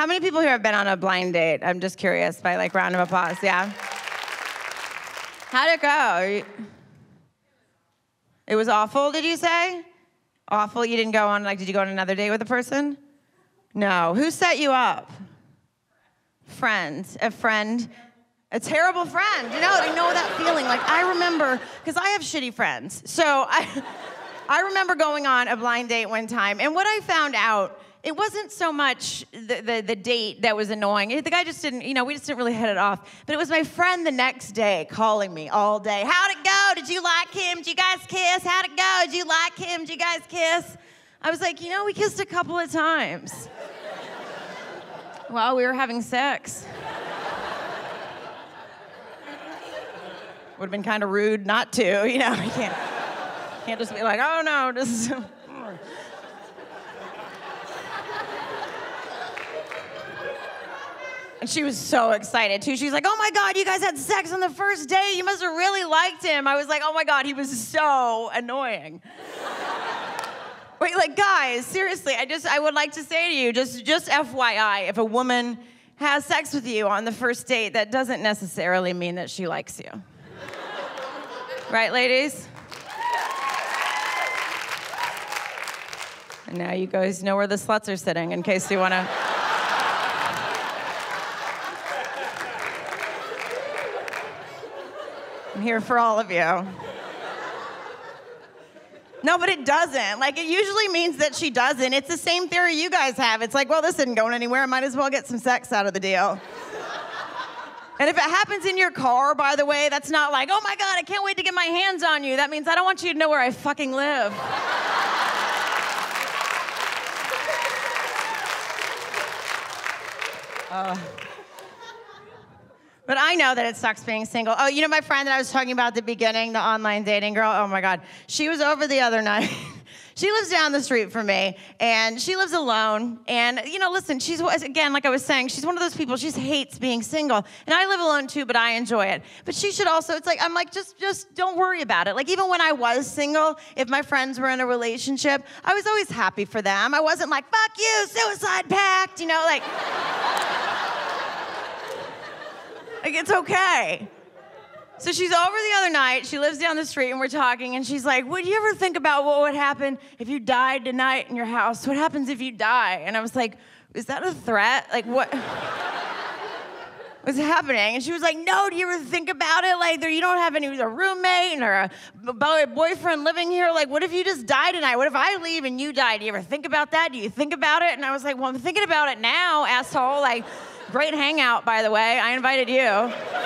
How many people here have been on a blind date? I'm just curious by like round of applause. Yeah. How'd it go? It was awful, did you say? Awful. You didn't go on, like, did you go on another date with a person? No. Who set you up? Friend. A friend. A terrible friend. You know, I know that feeling. Like, I remember, because I have shitty friends. So I, I remember going on a blind date one time, and what I found out it wasn't so much the, the, the, date that was annoying. The guy just didn't, you know, we just didn't really hit it off. But it was my friend the next day calling me all day. How'd it go? Did you like him? Did you guys kiss? How'd it go? Did you like him? Did you guys kiss? I was like, you know, we kissed a couple of times while we were having sex. Would have been kind of rude not to, you know. You can't, can't just be like, oh no, this And she was so excited too. She's like, oh my God, you guys had sex on the first day. You must have really liked him. I was like, oh my God, he was so annoying. Wait, like guys, seriously, I just I would like to say to you, just just FYI, if a woman has sex with you on the first date, that doesn't necessarily mean that she likes you. right, ladies? And now you guys know where the sluts are sitting in case you want to. I'm here for all of you. No, but it doesn't. Like, it usually means that she doesn't. It's the same theory you guys have. It's like, well, this isn't going anywhere. I might as well get some sex out of the deal. and if it happens in your car, by the way, that's not like, oh my God, I can't wait to get my hands on you. That means I don't want you to know where I fucking live. uh. But I know that it sucks being single. Oh, you know my friend that I was talking about at the beginning, the online dating girl? Oh my God. She was over the other night. she lives down the street from me and she lives alone and you know listen she's again like i was saying she's one of those people she hates being single and i live alone too but i enjoy it but she should also it's like i'm like just just don't worry about it like even when i was single if my friends were in a relationship i was always happy for them i wasn't like fuck you suicide pact you know like like, it's okay. So she's over the other night. She lives down the street, and we're talking, and she's like, Would you ever think about what would happen if you died tonight in your house? What happens if you die? And I was like, Is that a threat? Like, what? What's happening? And she was like, No, do you ever think about it? Like, you don't have any a roommate or a boyfriend living here. Like, what if you just die tonight? What if I leave and you die? Do you ever think about that? Do you think about it? And I was like, Well, I'm thinking about it now, asshole. Like, Great hangout, by the way. I invited you.